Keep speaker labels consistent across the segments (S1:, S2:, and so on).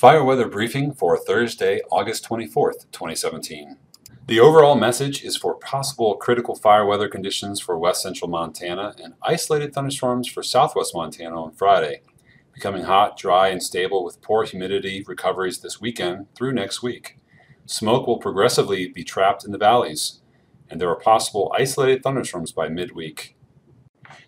S1: Fire weather briefing for Thursday, August 24th, 2017. The overall message is for possible critical fire weather conditions for west central Montana and isolated thunderstorms for southwest Montana on Friday, becoming hot, dry, and stable with poor humidity recoveries this weekend through next week. Smoke will progressively be trapped in the valleys, and there are possible isolated thunderstorms by midweek.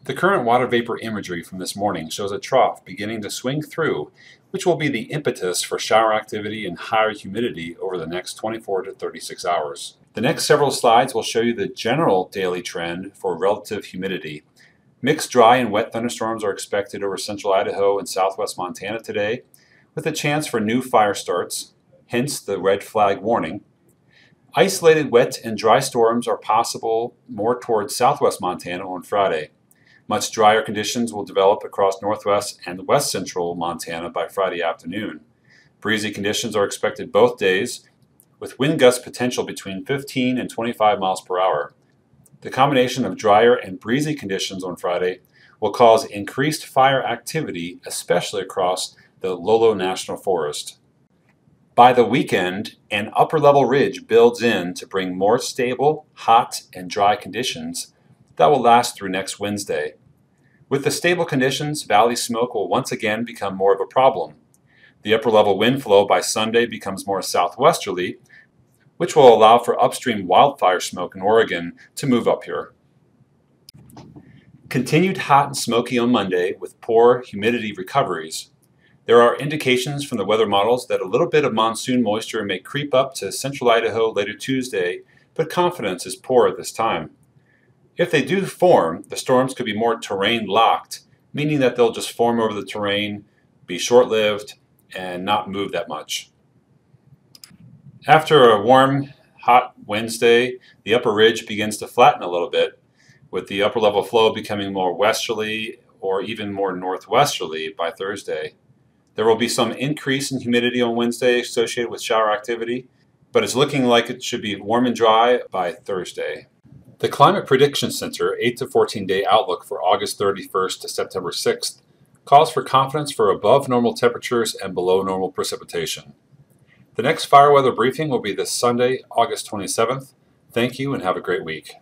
S1: The current water vapor imagery from this morning shows a trough beginning to swing through, which will be the impetus for shower activity and higher humidity over the next 24 to 36 hours. The next several slides will show you the general daily trend for relative humidity. Mixed dry and wet thunderstorms are expected over central Idaho and southwest Montana today, with a chance for new fire starts, hence the red flag warning. Isolated wet and dry storms are possible more towards southwest Montana on Friday. Much drier conditions will develop across northwest and west central Montana by Friday afternoon. Breezy conditions are expected both days, with wind gusts potential between 15 and 25 miles per hour. The combination of drier and breezy conditions on Friday will cause increased fire activity, especially across the Lolo National Forest. By the weekend, an upper level ridge builds in to bring more stable, hot, and dry conditions that will last through next Wednesday. With the stable conditions, valley smoke will once again become more of a problem. The upper level wind flow by Sunday becomes more southwesterly, which will allow for upstream wildfire smoke in Oregon to move up here. Continued hot and smoky on Monday with poor humidity recoveries. There are indications from the weather models that a little bit of monsoon moisture may creep up to central Idaho later Tuesday, but confidence is poor at this time. If they do form, the storms could be more terrain locked, meaning that they'll just form over the terrain, be short lived, and not move that much. After a warm, hot Wednesday, the upper ridge begins to flatten a little bit, with the upper level flow becoming more westerly or even more northwesterly by Thursday. There will be some increase in humidity on Wednesday associated with shower activity, but it's looking like it should be warm and dry by Thursday. The Climate Prediction Center 8 to 14 day outlook for August 31st to September 6th calls for confidence for above normal temperatures and below normal precipitation. The next fire weather briefing will be this Sunday, August 27th. Thank you and have a great week.